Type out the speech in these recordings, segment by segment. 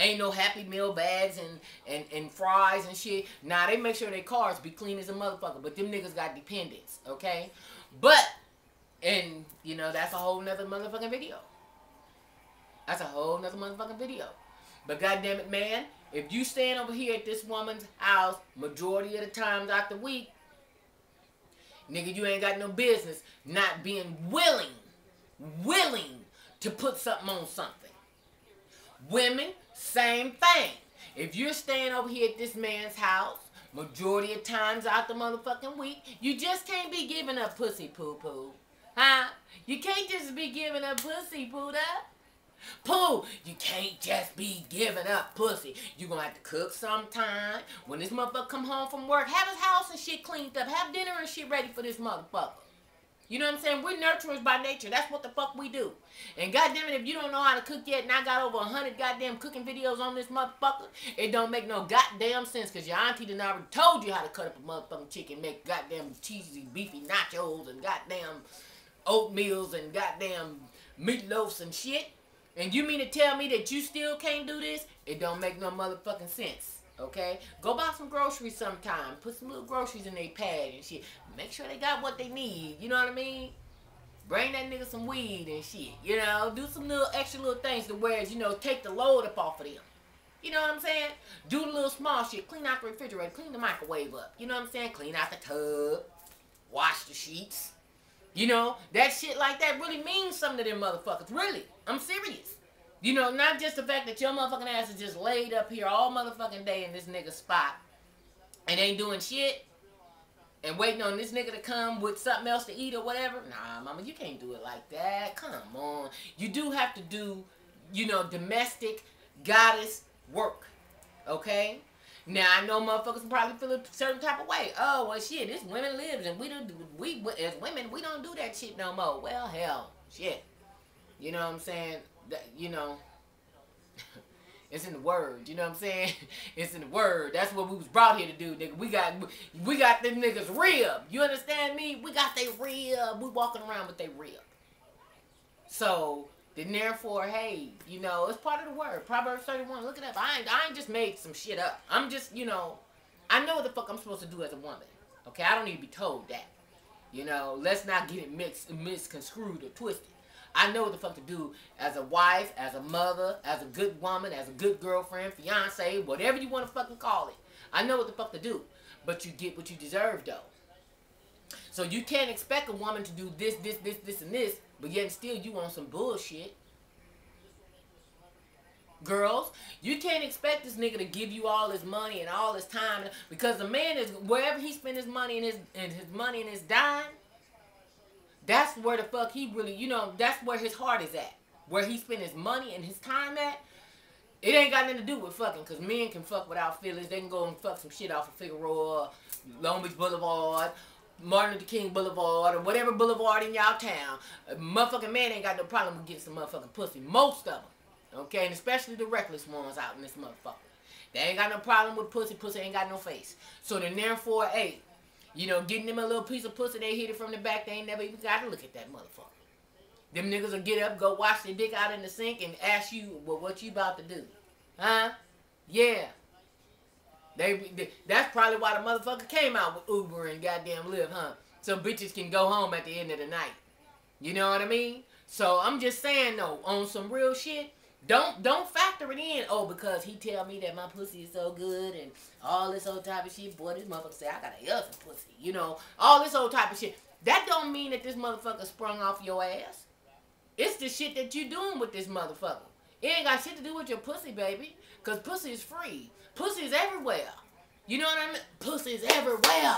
Ain't no Happy Meal bags and, and, and fries and shit. Nah, they make sure their cars be clean as a motherfucker. But them niggas got dependents, okay? But, and, you know, that's a whole nother motherfucking video. That's a whole nother motherfucking video. But goddamn it, man, if you stand over here at this woman's house majority of the times out the week, nigga, you ain't got no business not being willing, willing to put something on something. Women, same thing. If you're staying over here at this man's house, majority of times out the motherfucking week, you just can't be giving up pussy poo poo. Huh? You can't just be giving up pussy poo up. Pooh, you can't just be giving up pussy. You're gonna have to cook sometime. When this motherfucker come home from work, have his house and shit cleaned up. Have dinner and shit ready for this motherfucker. You know what I'm saying? We're nurturers by nature. That's what the fuck we do. And goddamn it, if you don't know how to cook yet, and I got over a hundred goddamn cooking videos on this motherfucker, it don't make no goddamn sense because your auntie done already told you how to cut up a motherfucking chicken, make goddamn cheesy beefy nachos and goddamn oatmeals and goddamn meatloafs and shit. And you mean to tell me that you still can't do this? It don't make no motherfucking sense. Okay? Go buy some groceries sometime. Put some little groceries in their pad and shit. Make sure they got what they need. You know what I mean? Bring that nigga some weed and shit. You know? Do some little extra little things to where, you know, take the load up off of them. You know what I'm saying? Do the little small shit. Clean out the refrigerator. Clean the microwave up. You know what I'm saying? Clean out the tub. Wash the sheets. You know, that shit like that really means something to them motherfuckers. Really. I'm serious. You know, not just the fact that your motherfucking ass is just laid up here all motherfucking day in this nigga spot and ain't doing shit and waiting on this nigga to come with something else to eat or whatever. Nah, mama, you can't do it like that. Come on. You do have to do, you know, domestic goddess work. Okay? Now I know motherfuckers probably feel a certain type of way. Oh well, shit, this women lives and we don't do we as women we don't do that shit no more. Well, hell, shit. You know what I'm saying? That you know. It's in the word, you know what I'm saying? It's in the word. That's what we was brought here to do, nigga. We got we got them niggas rib. You understand me? We got they rib. We walking around with they rib. So then therefore, hey, you know, it's part of the word. Proverbs 31. Look it up. I ain't I ain't just made some shit up. I'm just, you know, I know what the fuck I'm supposed to do as a woman. Okay, I don't need to be told that. You know, let's not get it mixed misconstrued or twisted. I know what the fuck to do as a wife, as a mother, as a good woman, as a good girlfriend, fiance, whatever you want to fucking call it. I know what the fuck to do. But you get what you deserve though. So you can't expect a woman to do this, this, this, this, and this, but yet still you want some bullshit. Girls, you can't expect this nigga to give you all his money and all his time because the man is wherever he spend his money and his and his money and his dime, that's where the fuck he really, you know, that's where his heart is at. Where he spend his money and his time at. It ain't got nothing to do with fucking, because men can fuck without feelings. They can go and fuck some shit off of Figueroa, Long Beach Boulevard, Martin Luther King Boulevard, or whatever boulevard in y'all town. A motherfucking man ain't got no problem with getting some motherfucking pussy. Most of them. Okay? And especially the reckless ones out in this motherfucker. They ain't got no problem with pussy. Pussy ain't got no face. So then therefore, hey, you know, getting them a little piece of pussy, they hit it from the back, they ain't never even got to look at that motherfucker. Them niggas will get up, go wash their dick out in the sink, and ask you, well, what you about to do? Huh? Yeah. They, they That's probably why the motherfucker came out with Uber and goddamn Lyft, huh? So bitches can go home at the end of the night. You know what I mean? So I'm just saying, though, on some real shit, don't don't factor it in. Oh, because he tell me that my pussy is so good and all this old type of shit. Boy, this motherfucker say I got a other pussy. You know, all this old type of shit. That don't mean that this motherfucker sprung off your ass. It's the shit that you doing with this motherfucker. It ain't got shit to do with your pussy, baby. Cause pussy is free. Pussy is everywhere. You know what I mean? Pussy is everywhere.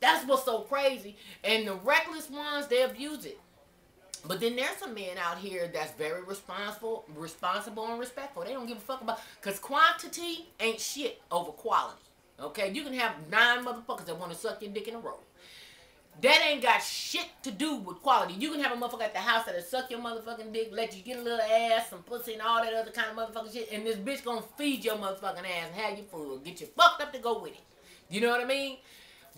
That's what's so crazy. And the reckless ones, they abuse it. But then there's some men out here that's very responsible, responsible and respectful. They don't give a fuck about because quantity ain't shit over quality. Okay, you can have nine motherfuckers that want to suck your dick in a row. That ain't got shit to do with quality. You can have a motherfucker at the house that'll suck your motherfucking dick, let you get a little ass, some pussy, and all that other kind of motherfucking shit, and this bitch gonna feed your motherfucking ass and have you food, get you fucked up to go with it. You know what I mean?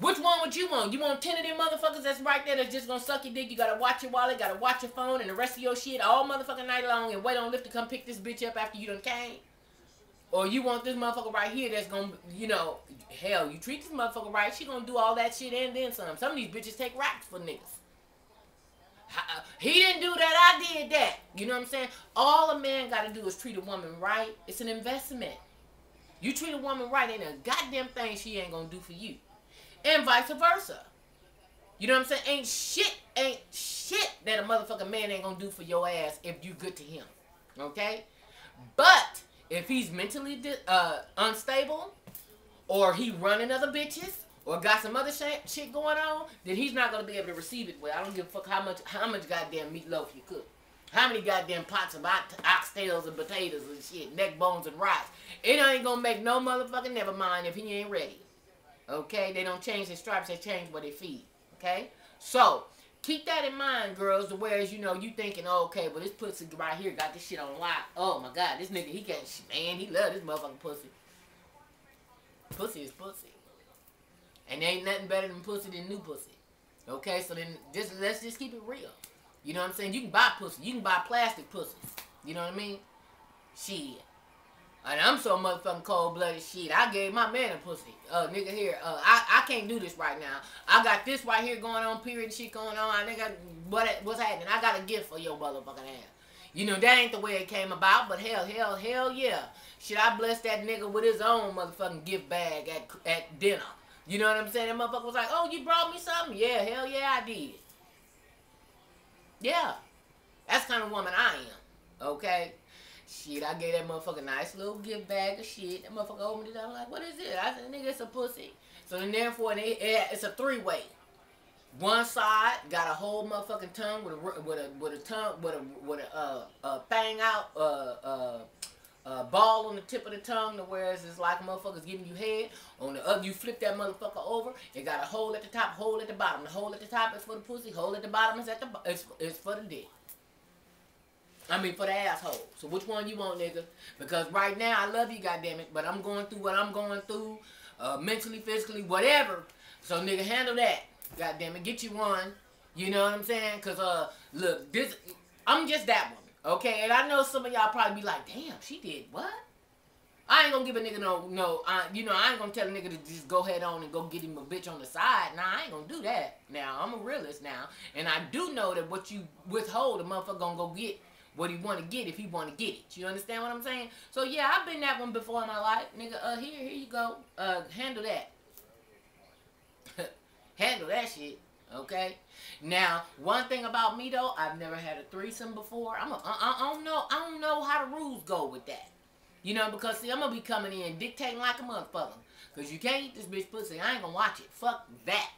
Which one would you want? You want 10 of them motherfuckers that's right there that's just gonna suck your dick? You gotta watch your wallet, gotta watch your phone, and the rest of your shit all motherfucking night long and wait on Lyft to come pick this bitch up after you done came? Or you want this motherfucker right here that's gonna, you know, hell, you treat this motherfucker right, she gonna do all that shit and then some. Some of these bitches take raps for niggas. Uh, he didn't do that, I did that. You know what I'm saying? All a man gotta do is treat a woman right. It's an investment. You treat a woman right, ain't a goddamn thing she ain't gonna do for you. And vice versa. You know what I'm saying? Ain't shit, ain't shit that a motherfucking man ain't gonna do for your ass if you good to him. Okay? But if he's mentally uh, unstable, or he running other bitches, or got some other sh- shit going on, then he's not gonna be able to receive it well. I don't give a fuck how much how much goddamn meatloaf you cook. How many goddamn pots of oxtails and potatoes and shit, neck bones and rice. It ain't gonna make no motherfucking never mind if he ain't ready. Okay? They don't change their stripes, they change what they feed. Okay? So, keep that in mind, girls, whereas, you know, you thinking, oh, okay, well, this pussy right here got this shit on lock. Oh, my God, this nigga, he can't, man, he love this motherfucking pussy. Pussy is pussy. And there ain't nothing better than pussy than new pussy. Okay, so then just let's just keep it real. You know what I'm saying? You can buy pussy. You can buy plastic pussies. You know what I mean? Shit. And I'm so motherfucking cold blooded shit. I gave my man a pussy. Uh, nigga here. Uh, I, I can't do this right now. I got this right here going on, period shit going on. I nigga, what what's happening? I got a gift for your motherfucking ass. You know, that ain't the way it came about, but hell, hell, hell yeah. Should I bless that nigga with his own motherfucking gift bag at at dinner? You know what I'm saying? That motherfucker was like, oh, you brought me something? Yeah, hell yeah, I did. Yeah. That's kind of woman I am. Okay? Shit, I gave that motherfucker a nice little gift bag of shit. That motherfucker opened it up. I'm like, what is it? I said, nigga, it's a pussy. So then therefore, it's a three-way. One side got a whole motherfucking tongue with a with a with a tongue with a with a uh, uh thing out uh uh uh, ball on the tip of the tongue, to whereas it's like motherfuckers giving you head. On the other, you flip that motherfucker over. It got a hole at the top, hole at the bottom. The hole at the top is for the pussy. Hole at the bottom is at the it's, it's for the dick. I mean, for the asshole. So which one you want, nigga? Because right now, I love you, goddammit, but I'm going through what I'm going through, uh, mentally, physically, whatever. So, nigga, handle that. Goddammit, get you one. You know what I'm saying? Because, uh, look, this, I'm just that one. Okay, and I know some of y'all probably be like, damn, she did what? I ain't gonna give a nigga no, no, I, you know, I ain't gonna tell a nigga to just go head on and go get him a bitch on the side. Nah, I ain't gonna do that. Now, I'm a realist now. And I do know that what you withhold, a motherfucker gonna go get what he want to get if he want to get it. You understand what I'm saying? So, yeah, I've been that one before in my life. Nigga, uh, here, here you go. Uh, handle that. handle that shit. Okay. Now, one thing about me though, I've never had a threesome before. I'm a, I, I don't know. I don't know how the rules go with that. You know, because see, I'm gonna be coming in dictating like a motherfucker. Cause you can't eat this bitch pussy. I ain't gonna watch it. Fuck that.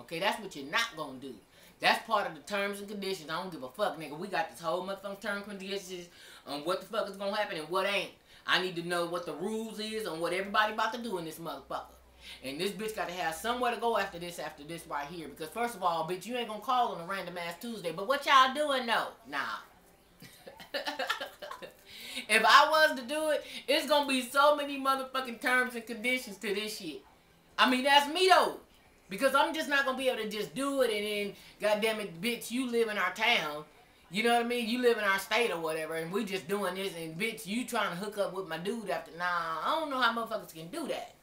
Okay, that's what you're not gonna do. That's part of the terms and conditions. I don't give a fuck, nigga. We got this whole motherfucking term conditions on what the fuck is gonna happen and what ain't. I need to know what the rules is on what everybody about to do in this motherfucker. And this bitch got to have somewhere to go after this, after this right here. Because first of all, bitch, you ain't gonna call on a random ass Tuesday. But what y'all doing though? Nah. if I was to do it, it's gonna be so many motherfucking terms and conditions to this shit. I mean, that's me though. Because I'm just not gonna be able to just do it and then, goddamn it, bitch, you live in our town. You know what I mean? You live in our state or whatever, and we just doing this, and bitch, you trying to hook up with my dude after. Nah, I don't know how motherfuckers can do that.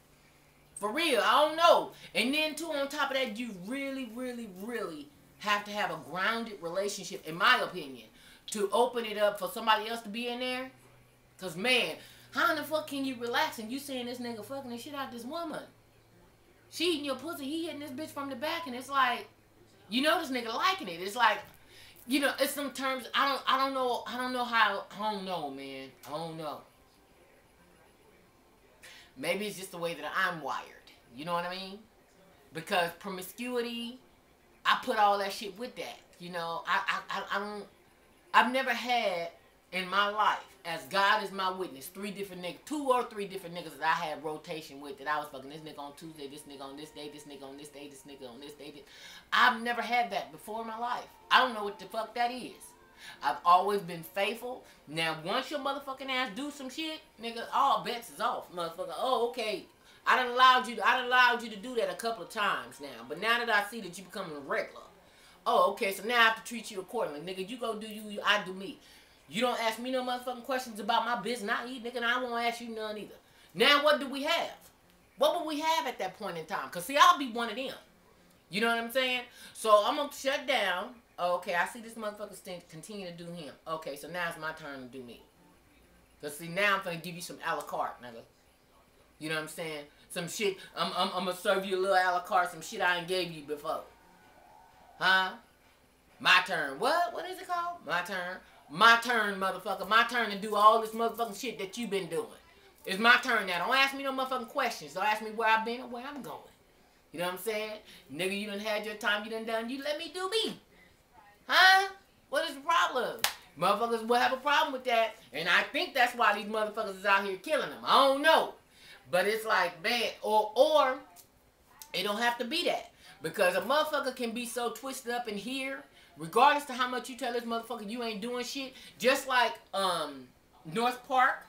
For real, I don't know. And then too, on top of that, you really, really, really have to have a grounded relationship, in my opinion, to open it up for somebody else to be in there. Cause man, how in the fuck can you relax and you seeing this nigga fucking the shit out this woman? She eating your pussy, he hitting this bitch from the back, and it's like, you know this nigga liking it. It's like, you know, it's some terms I don't I don't know I don't know how I don't know, man. I don't know. Maybe it's just the way that I'm wired. You know what I mean? Because promiscuity, I put all that shit with that. You know, I, I, I, I don't, I've never had in my life, as God is my witness, three different niggas, two or three different niggas that I had rotation with, that I was fucking this nigga on Tuesday, this nigga on this day, this nigga on this day, this nigga on this day. This. I've never had that before in my life. I don't know what the fuck that is. I've always been faithful. Now, once your motherfucking ass do some shit, nigga, all bets is off, motherfucker. Oh, okay. I done allowed you. To, I done allowed you to do that a couple of times now. But now that I see that you becoming regular, oh, okay. So now I have to treat you accordingly, nigga. You go do you. I do me. You don't ask me no motherfucking questions about my business. I eat, nigga, and I won't ask you none either. Now, what do we have? What would we have at that point in time? Because, see, I'll be one of them. You know what I'm saying? So, I'm going to shut down. Oh, okay, I see this motherfucker stink, continue to do him. Okay, so now it's my turn to do me. Because, see, now I'm going to give you some a la carte, nigga. You know what I'm saying? Some shit. I'm, I'm, I'm going to serve you a little a la carte, some shit I ain't gave you before. Huh? My turn. What? What is it called? My turn. My turn, motherfucker. My turn to do all this motherfucking shit that you been doing. It's my turn now. Don't ask me no motherfucking questions. Don't ask me where I've been or where I'm going. You know what I'm saying? Nigga, you done had your time. You done done. You let me do me. Huh? What is the problem? Motherfuckers will have a problem with that. And I think that's why these motherfuckers is out here killing them. I don't know. But it's like, man, or, or it don't have to be that. Because a motherfucker can be so twisted up in here, regardless to how much you tell this motherfucker you ain't doing shit. Just like um North Park,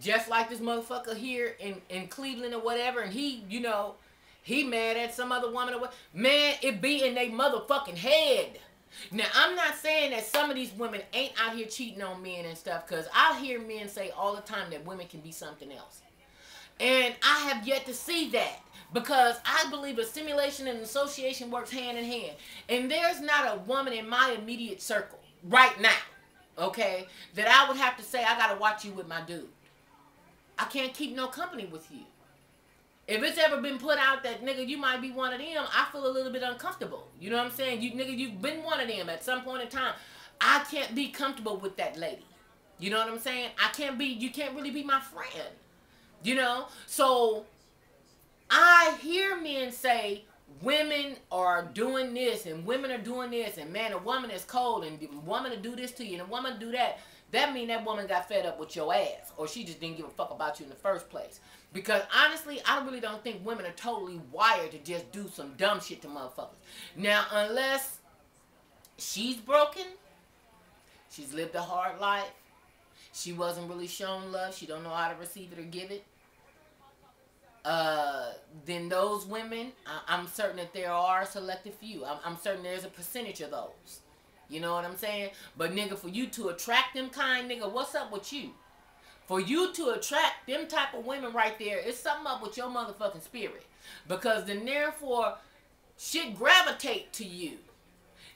just like this motherfucker here in, in Cleveland or whatever, and he, you know, he mad at some other woman or what. Man, it be in they motherfucking head. Now, I'm not saying that some of these women ain't out here cheating on men and stuff, because I hear men say all the time that women can be something else. And I have yet to see that because I believe a simulation and association works hand in hand. And there's not a woman in my immediate circle right now, okay, that I would have to say, I got to watch you with my dude. I can't keep no company with you. If it's ever been put out that nigga, you might be one of them, I feel a little bit uncomfortable. You know what I'm saying? You nigga, you've been one of them at some point in time. I can't be comfortable with that lady. You know what I'm saying? I can't be. You can't really be my friend. You know? So I hear men say women are doing this and women are doing this and man, a woman is cold and a woman to do this to you and a woman to do that. That mean that woman got fed up with your ass or she just didn't give a fuck about you in the first place. Because honestly, I really don't think women are totally wired to just do some dumb shit to motherfuckers. Now, unless she's broken, she's lived a hard life, she wasn't really shown love, she don't know how to receive it or give it, uh, then those women, I, am certain that there are a selective few. I'm, I'm certain there's a percentage of those. You know what I'm saying? But nigga, for you to attract them kind, nigga, what's up with you? For you to attract them type of women right there, it's something up with your motherfucking spirit. Because then therefore, shit gravitate to you.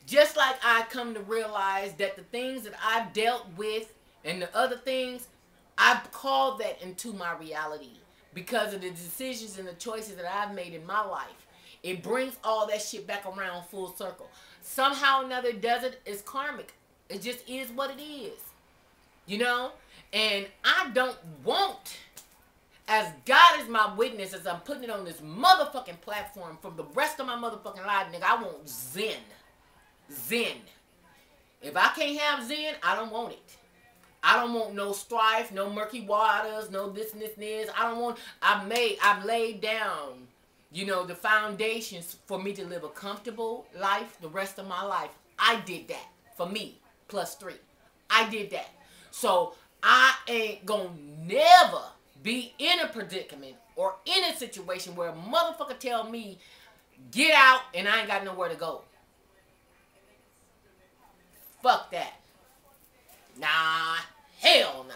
Just like I come to realize that the things that I've dealt with and the other things, I've called that into my reality because of the decisions and the choices that I've made in my life. It brings all that shit back around full circle. Somehow another does it. It's karmic. It just is what it is. You know? And I don't want, as God is my witness, as I'm putting it on this motherfucking platform from the rest of my motherfucking life, nigga, I want Zen. Zen. If I can't have Zen, I don't want it. I don't want no strife, no murky waters, no this and this and this. I don't want. I've made. I've laid down, you know, the foundations for me to live a comfortable life the rest of my life. I did that for me. Plus three. I did that. So I ain't gonna never be in a predicament or in a situation where a motherfucker tell me get out and I ain't got nowhere to go. Fuck that. Nah, hell nah.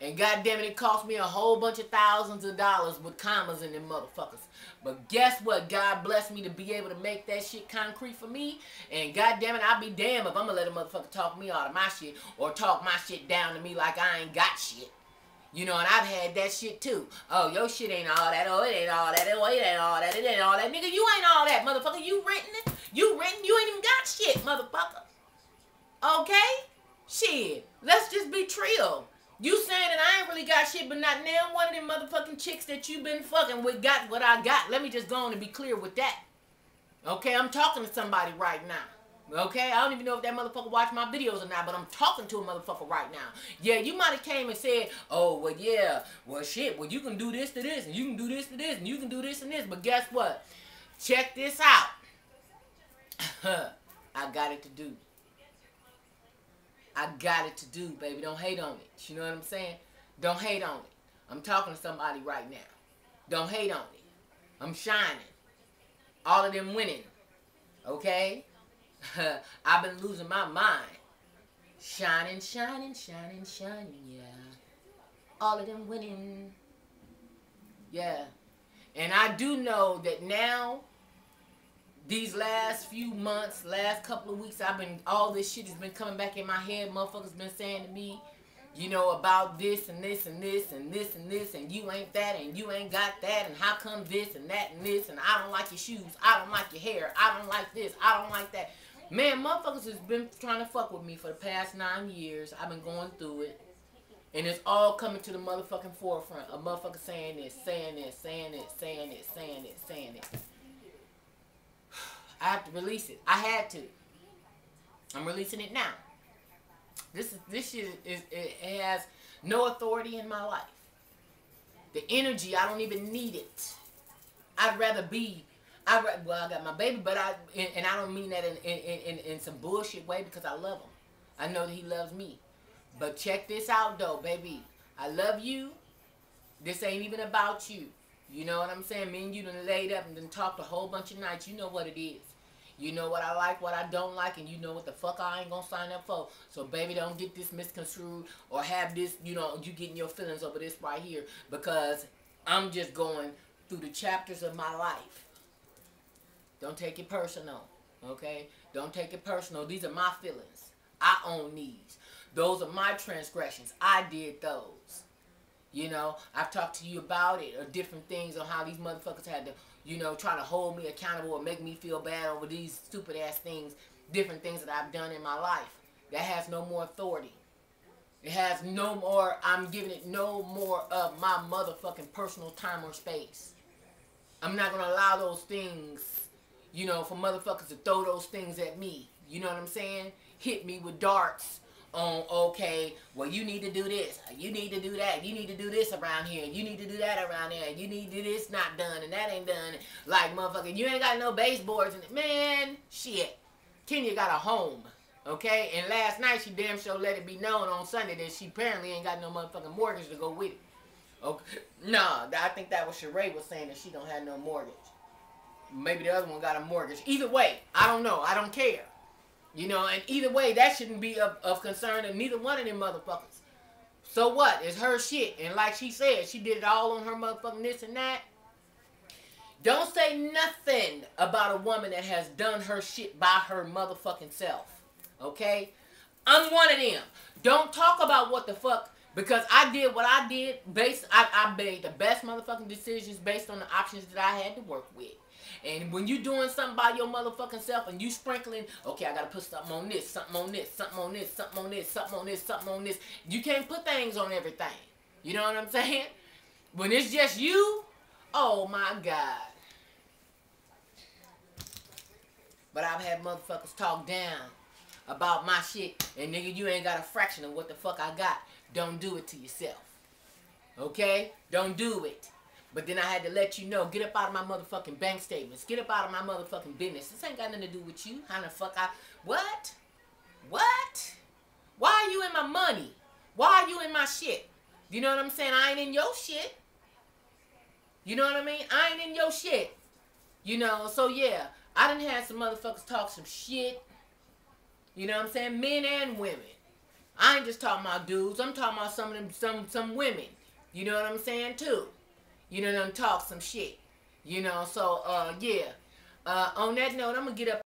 And goddamn it, it cost me a whole bunch of thousands of dollars with commas in them motherfuckers. But guess what? God blessed me to be able to make that shit concrete for me. And goddamn it, I'll be damn if I'm gonna let a motherfucker talk me out of my shit or talk my shit down to me like I ain't got shit. You know, and I've had that shit too. Oh, your shit ain't all that. Oh, it ain't all that. Oh, it ain't all that. It ain't all that. Nigga, you ain't all that, motherfucker. You written it. You written. You ain't even got shit, motherfucker. Okay? Shit, let's just be trill. You saying that I ain't really got shit, but not now one of them motherfucking chicks that you been fucking with got what I got. Let me just go on and be clear with that. Okay, I'm talking to somebody right now. Okay, I don't even know if that motherfucker watch my videos or not, but I'm talking to a motherfucker right now. Yeah, you might have came and said, oh, well, yeah, well, shit, well, you can do this to this, and you can do this to this, and you can do this and this, but guess what? Check this out. I got it to do. I got it to do, baby. Don't hate on it. You know what I'm saying? Don't hate on it. I'm talking to somebody right now. Don't hate on it. I'm shining. All of them winning. Okay? I've been losing my mind. Shining, shining, shining, shining, yeah. All of them winning. Yeah. And I do know that now, these last few months, last couple of weeks, I've been, all this shit has been coming back in my head. Motherfuckers been saying to me, you know, about this and this and this and this and this and you ain't that and you ain't got that and how come this and that and this and I don't like your shoes, I don't like your hair, I don't like this, I don't like that. Man, motherfuckers has been trying to fuck with me for the past nine years. I've been going through it. And it's all coming to the motherfucking forefront. A motherfucker saying this, saying this, saying this, saying this, saying this, saying this. I have to release it. I had to. I'm releasing it now. This is this shit is it has no authority in my life. The energy, I don't even need it. I'd rather be. I well, I got my baby, but I and, and I don't mean that in, in in in some bullshit way because I love him. I know that he loves me. But check this out though, baby. I love you. This ain't even about you. You know what I'm saying? Me and you done laid up and then talked a whole bunch of nights. You know what it is. You know what I like, what I don't like, and you know what the fuck I ain't gonna sign up for. So baby, don't get this misconstrued or have this, you know, you getting your feelings over this right here because I'm just going through the chapters of my life. Don't take it personal, okay? Don't take it personal. These are my feelings. I own these. Those are my transgressions. I did those. You know, I've talked to you about it or different things on how these motherfuckers had to you know, trying to hold me accountable or make me feel bad over these stupid ass things, different things that I've done in my life. That has no more authority. It has no more, I'm giving it no more of my motherfucking personal time or space. I'm not going to allow those things, you know, for motherfuckers to throw those things at me. You know what I'm saying? Hit me with darts on okay, well you need to do this, you need to do that, you need to do this around here, you need to do that around there, you need to do this not done and that ain't done. Like motherfucker, you ain't got no baseboards and it man, shit. Kenya got a home. Okay? And last night she damn sure let it be known on Sunday that she apparently ain't got no motherfucking mortgage to go with it. Okay. Nah, I think that was Sheree was saying that she don't have no mortgage. Maybe the other one got a mortgage. Either way, I don't know. I don't care. You know, and either way, that shouldn't be of, of concern to neither one of them motherfuckers. So what? It's her shit. And like she said, she did it all on her motherfucking this and that. Don't say nothing about a woman that has done her shit by her motherfucking self. Okay? I'm one of them. Don't talk about what the fuck because I did what I did based I, I made the best motherfucking decisions based on the options that I had to work with. And when you're doing something by your motherfucking self and you sprinkling, okay, I gotta put something on this, something on this, something on this, something on this, something on this, something on this. You can't put things on everything. You know what I'm saying? When it's just you, oh my God. But I've had motherfuckers talk down about my shit, and nigga, you ain't got a fraction of what the fuck I got. Don't do it to yourself. Okay? Don't do it. But then I had to let you know, get up out of my motherfucking bank statements. Get up out of my motherfucking business. This ain't got nothing to do with you. How the fuck I... What? What? Why are you in my money? Why are you in my shit? You know what I'm saying? I ain't in your shit. You know what I mean? I ain't in your shit. You know, so yeah. I done had some motherfuckers talk some shit. You know what I'm saying? Men and women. I ain't just talking about dudes. I'm talking about some of them, some, some women. You know what I'm saying, too. You know, them talk some shit. You know, so uh yeah. Uh on that note, I'm gonna get up